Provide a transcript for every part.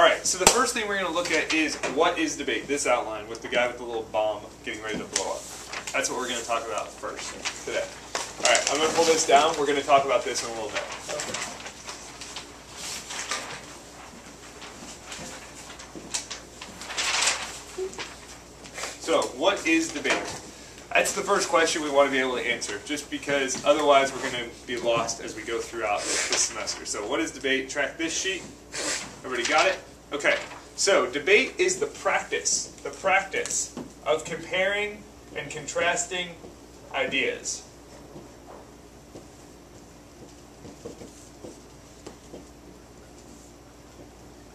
All right, so the first thing we're going to look at is what is debate? This outline with the guy with the little bomb getting ready to blow up. That's what we're going to talk about first today. All right, I'm going to pull this down. We're going to talk about this in a little bit. So, what is debate? That's the first question we want to be able to answer, just because otherwise we're going to be lost as we go throughout this, semester. So, what is debate? Track this sheet. Everybody got it? Okay. So, debate is the practice, the practice of comparing and contrasting ideas.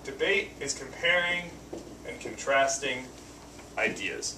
Debate is comparing and contrasting ideas.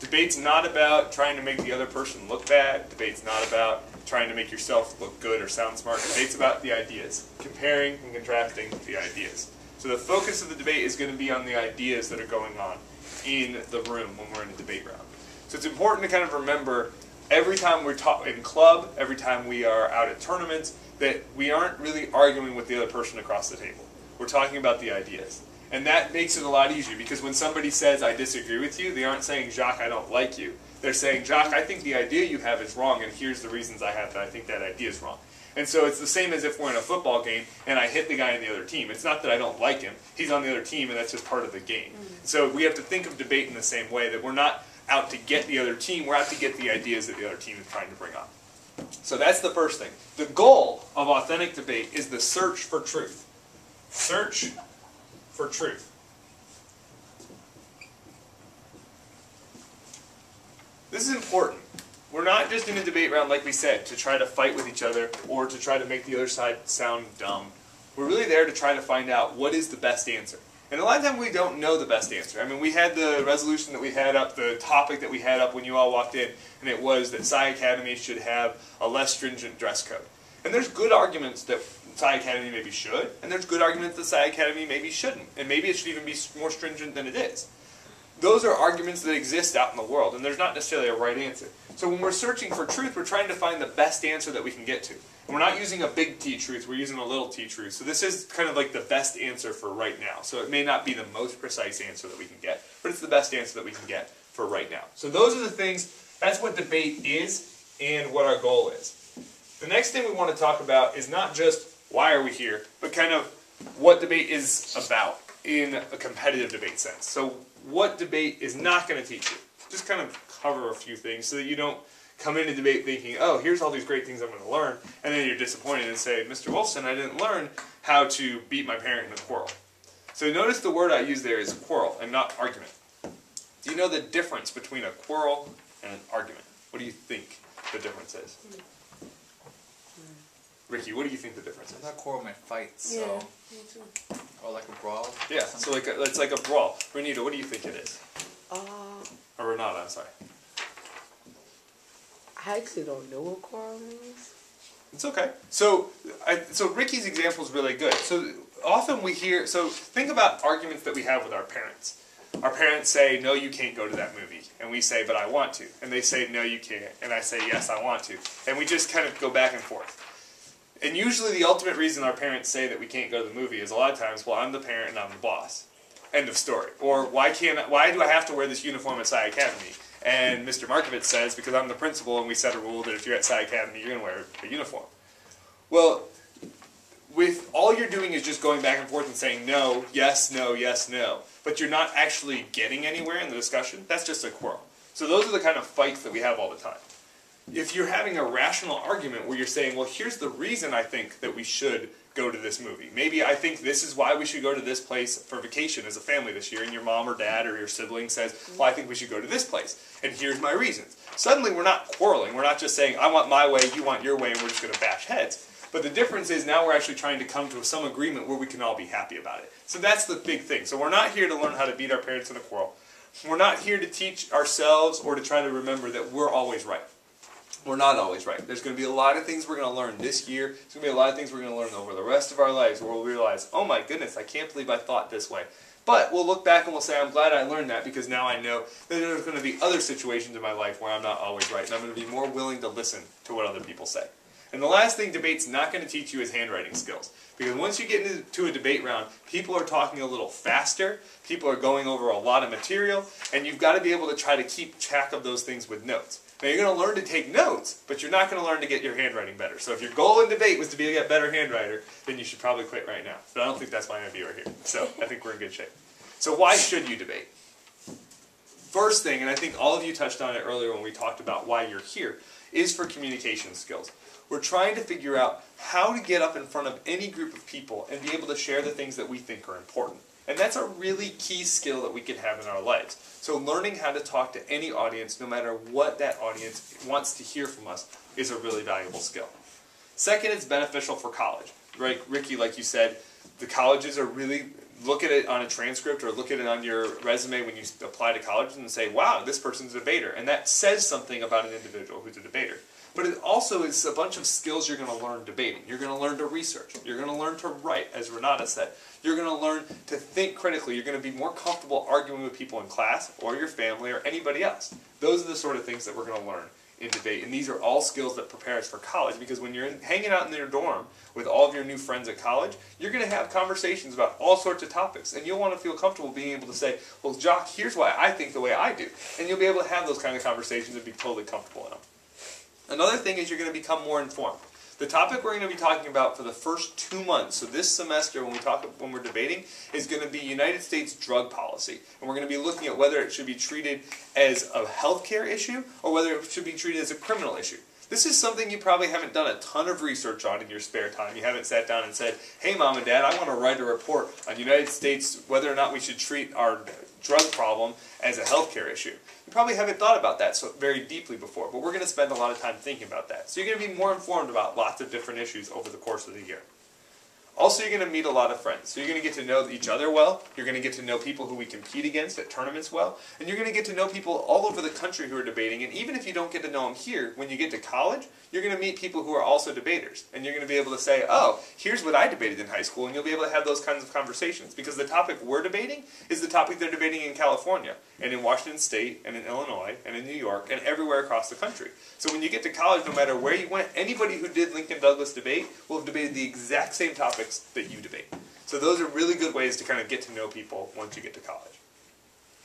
Debate's not about trying to make the other person look bad. Debate's not about trying to make yourself look good or sound smart. Debate's about the ideas, comparing and contrasting the ideas. So the focus of the debate is going to be on the ideas that are going on in the room when we're in a debate round. So it's important to kind of remember every time we're in club, every time we are out at tournaments, that we aren't really arguing with the other person across the table. We're talking about the ideas. And that makes it a lot easier because when somebody says, I disagree with you, they aren't saying, Jacques, I don't like you. They're saying, Jacques, I think the idea you have is wrong, and here's the reasons I have that I think that idea is wrong. And so it's the same as if we're in a football game and I hit the guy on the other team. It's not that I don't like him, he's on the other team, and that's just part of the game. Mm-hmm. So we have to think of debate in the same way that we're not out to get the other team, we're out to get the ideas that the other team is trying to bring up. So that's the first thing. The goal of authentic debate is the search for truth. Search for truth. This is important. We're not just in a debate round, like we said, to try to fight with each other or to try to make the other side sound dumb. We're really there to try to find out what is the best answer. And a lot of times we don't know the best answer. I mean, we had the resolution that we had up, the topic that we had up when you all walked in, and it was that Sci Academy should have a less stringent dress code. And there's good arguments that Sci Academy maybe should, and there's good arguments that Sci Academy maybe shouldn't. And maybe it should even be more stringent than it is those are arguments that exist out in the world, and there's not necessarily a right answer. So when we're searching for truth, we're trying to find the best answer that we can get to. And we're not using a big T truth, we're using a little t truth. So this is kind of like the best answer for right now. So it may not be the most precise answer that we can get, but it's the best answer that we can get for right now. So those are the things, that's what debate is and what our goal is. The next thing we want to talk about is not just why are we here, but kind of what debate is about in a competitive debate sense. So what debate is not going to teach you. Just kind of cover a few things so that you don't come into debate thinking, oh, here's all these great things I'm going to learn, and then you're disappointed and say, Mr. Wolfson, I didn't learn how to beat my parent in a quarrel. So notice the word I use there is quarrel and not argument. Do you know the difference between a quarrel and an argument? What do you think the difference is? Hmm. Ricky, what do you think the difference is? I thought quarrel meant fight, so. Yeah, me too. Or like a brawl? Yeah, so like a, it's like a brawl. Renita, what do you think it is? Uh, or Renata, I'm sorry. I actually don't know what quarrel means. It's okay. So, I, so Ricky's example is really good. So often we hear. So think about arguments that we have with our parents. Our parents say, "No, you can't go to that movie," and we say, "But I want to," and they say, "No, you can't," and I say, "Yes, I want to," and we just kind of go back and forth. And usually the ultimate reason our parents say that we can't go to the movie is a lot of times, well, I'm the parent and I'm the boss. End of story. Or why can't why do I have to wear this uniform at Sci Academy? And Mr. Markovitz says, because I'm the principal and we set a rule that if you're at Sci Academy, you're going to wear a uniform. Well, with all you're doing is just going back and forth and saying no, yes, no, yes, no, but you're not actually getting anywhere in the discussion, that's just a quarrel. So those are the kind of fights that we have all the time if you're having a rational argument where you're saying, well, here's the reason I think that we should go to this movie. Maybe I think this is why we should go to this place for vacation as a family this year, and your mom or dad or your sibling says, well, I think we should go to this place, and here's my reasons. Suddenly we're not quarreling. We're not just saying, I want my way, you want your way, and we're just going to bash heads. But the difference is now we're actually trying to come to some agreement where we can all be happy about it. So that's the big thing. So we're not here to learn how to beat our parents in a quarrel. We're not here to teach ourselves or to try to remember that we're always right we're not always right. There's going to be a lot of things we're going to learn this year. There's going to be a lot of things we're going to learn over the rest of our lives where we'll realize, oh my goodness, I can't believe I thought this way. But we'll look back and we'll say, I'm glad I learned that because now I know that there's going to be other situations in my life where I'm not always right. And I'm going to be more willing to listen to what other people say. And the last thing debate's not going to teach you is handwriting skills. Because once you get into a debate round, people are talking a little faster, people are going over a lot of material, and you've got to be able to try to keep track of those things with notes. Now you're going to learn to take notes, but you're not going to learn to get your handwriting better. So if your goal in debate was to be a better handwriter, then you should probably quit right now. But I don't think that's why are here. So I think we're in good shape. So why should you debate? First thing, and I think all of you touched on it earlier when we talked about why you're here, is for communication skills. We're trying to figure out how to get up in front of any group of people and be able to share the things that we think are important. And that's a really key skill that we can have in our lives. So learning how to talk to any audience, no matter what that audience wants to hear from us, is a really valuable skill. Second, it's beneficial for college. Right, Ricky, like you said, the colleges are really look at it on a transcript or look at it on your resume when you apply to college and say, wow, this person's a debater. And that says something about an individual who's a debater. But it also is a bunch of skills you're going to learn debating. You're going to learn to research. You're going to learn to write, as Renata said. You're going to learn to think critically. You're going to be more comfortable arguing with people in class or your family or anybody else. Those are the sort of things that we're going to learn in debate. And these are all skills that prepare us for college because when you're hanging out in your dorm with all of your new friends at college, you're going to have conversations about all sorts of topics. And you'll want to feel comfortable being able to say, well, Jock, here's why I think the way I do. And you'll be able to have those kind of conversations and be totally comfortable in them. Another thing is you're going to become more informed. The topic we're going to be talking about for the first two months, so this semester when we talk when we're debating, is going to be United States drug policy, and we're going to be looking at whether it should be treated as a healthcare issue or whether it should be treated as a criminal issue. This is something you probably haven't done a ton of research on in your spare time. You haven't sat down and said, "Hey, mom and dad, I want to write a report on the United States whether or not we should treat our drug problem as a healthcare issue." You probably haven't thought about that so very deeply before, but we're going to spend a lot of time thinking about that. So you're going to be more informed about lots of different issues over the course of the year. Also, you're going to meet a lot of friends. So you're going to get to know each other well. You're going to get to know people who we compete against at tournaments well. And you're going to get to know people all over the country who are debating. And even if you don't get to know them here, when you get to college, you're going to meet people who are also debaters. And you're going to be able to say, oh, here's what I debated in high school. And you'll be able to have those kinds of conversations. Because the topic we're debating is the topic they're debating in California, and in Washington State, and in Illinois, and in New York, and everywhere across the country. So when you get to college, no matter where you went, anybody who did Lincoln Douglas debate will have debated the exact same topics that you debate. So those are really good ways to kind of get to know people once you get to college.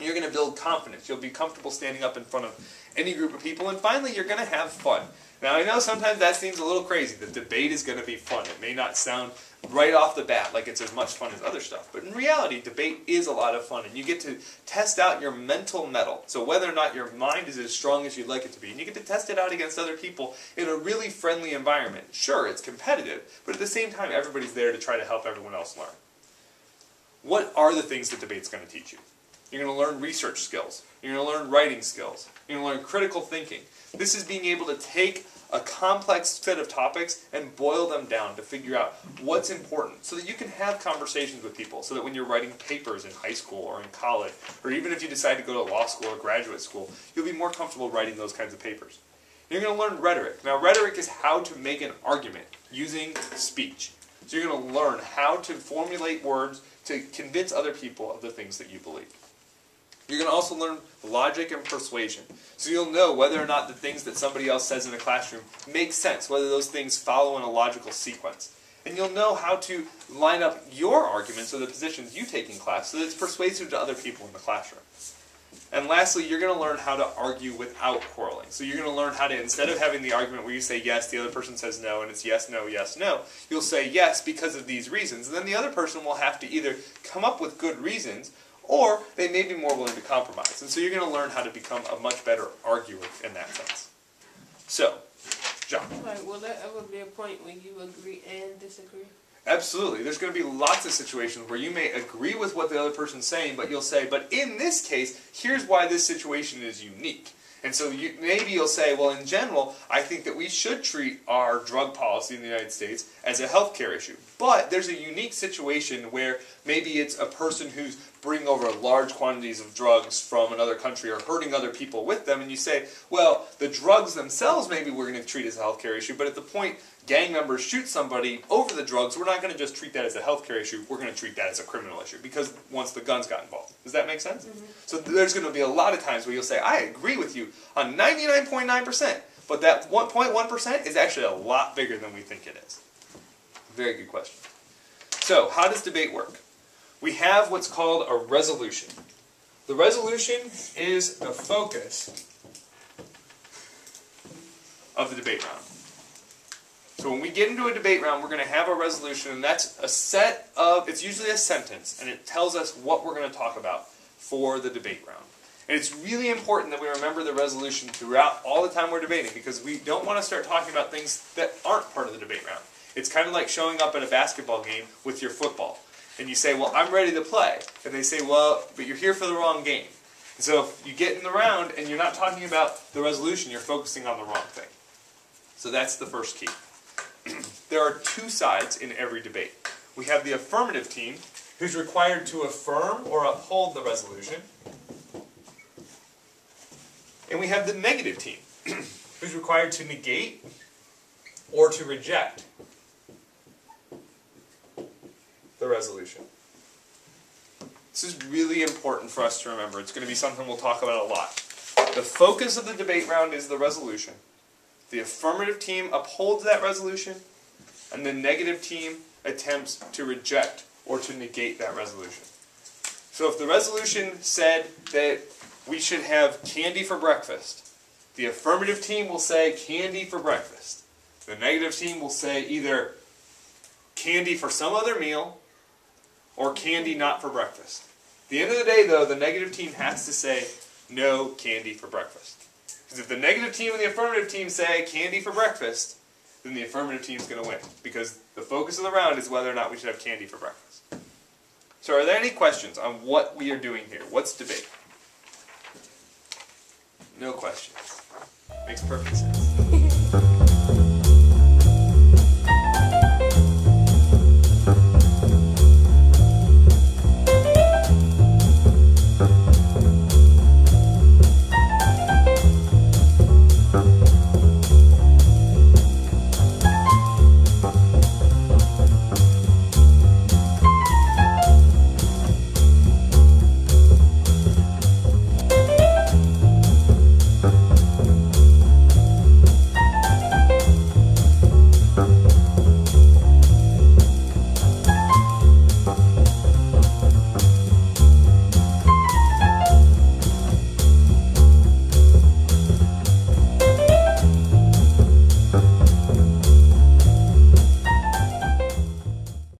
You're going to build confidence. You'll be comfortable standing up in front of any group of people. And finally, you're going to have fun. Now, I know sometimes that seems a little crazy. The debate is going to be fun. It may not sound right off the bat like it's as much fun as other stuff. But in reality, debate is a lot of fun. And you get to test out your mental mettle. So whether or not your mind is as strong as you'd like it to be. And you get to test it out against other people in a really friendly environment. Sure, it's competitive. But at the same time, everybody's there to try to help everyone else learn. What are the things that debate's going to teach you? You're going to learn research skills. You're going to learn writing skills. You're going to learn critical thinking. This is being able to take a complex set of topics and boil them down to figure out what's important so that you can have conversations with people so that when you're writing papers in high school or in college or even if you decide to go to law school or graduate school you'll be more comfortable writing those kinds of papers you're going to learn rhetoric now rhetoric is how to make an argument using speech so you're going to learn how to formulate words to convince other people of the things that you believe you're going to also learn logic and persuasion. So you'll know whether or not the things that somebody else says in the classroom make sense, whether those things follow in a logical sequence. And you'll know how to line up your arguments or the positions you take in class so that it's persuasive to other people in the classroom. And lastly, you're going to learn how to argue without quarreling. So you're going to learn how to, instead of having the argument where you say yes, the other person says no, and it's yes, no, yes, no, you'll say yes because of these reasons. And then the other person will have to either come up with good reasons or they may be more willing to compromise. And so you're going to learn how to become a much better arguer in that sense. So, John. Right, will there ever be a point when you agree and disagree? Absolutely. There's going to be lots of situations where you may agree with what the other person's saying, but you'll say, but in this case, here's why this situation is unique. And so you, maybe you'll say, well, in general, I think that we should treat our drug policy in the United States as a healthcare issue. But there's a unique situation where maybe it's a person who's bringing over large quantities of drugs from another country or hurting other people with them, and you say, well, the drugs themselves maybe we're going to treat as a healthcare issue, but at the point gang members shoot somebody over the drugs, we're not going to just treat that as a healthcare issue, we're going to treat that as a criminal issue because once the guns got involved. Does that make sense? Mm -hmm. So there's going to be a lot of times where you'll say, I agree with you on 99.9%, But that 1.1% is actually a lot bigger than we think it is. Very good question. So, how does debate work? We have what's called a resolution. The resolution is the focus of the debate round. So when we get into a debate round, we're going to have a resolution, and that's a set of, it's usually a sentence, and it tells us what we're going to talk about for the debate round. And it's really important that we remember the resolution throughout all the time we're debating, because we don't want to start talking about things that aren't part of the debate round. It's kind of like showing up at a basketball game with your football. And you say, well, I'm ready to play. And they say, well, but you're here for the wrong game. And so if you get in the round and you're not talking about the resolution, you're focusing on the wrong thing. So that's the first key. there are two sides in every debate. We have the affirmative team, who's required to affirm or uphold the resolution. And we have the negative team, who's required to negate or to reject the resolution. This is really important for us to remember. It's going to be something we'll talk about a lot. The focus of the debate round is the resolution. The affirmative team upholds that resolution, and the negative team attempts to reject or to negate that resolution. So if the resolution said that we should have candy for breakfast, the affirmative team will say candy for breakfast. The negative team will say either candy for some other meal or candy not for breakfast. At the end of the day, though, the negative team has to say no candy for breakfast. Because if the negative team and the affirmative team say candy for breakfast, then the affirmative team is going to win. Because the focus of the round is whether or not we should have candy for breakfast. So are there any questions on what we are doing here? What's debate? No questions. Makes perfect sense.